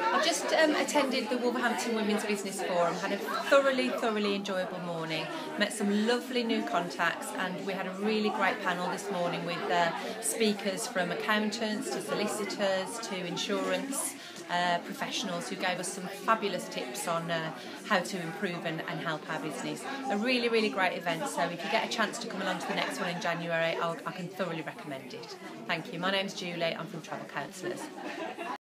I just um, attended the Wolverhampton Women's Business Forum, had a thoroughly, thoroughly enjoyable morning, met some lovely new contacts, and we had a really great panel this morning with uh, speakers from accountants to solicitors to insurance. Uh, professionals who gave us some fabulous tips on uh, how to improve and, and, help our business. A really, really great event. So if you get a chance to come along to the next one in January, I'll, I can thoroughly recommend it. Thank you. My name's Julie. I'm from Travel Counsellors.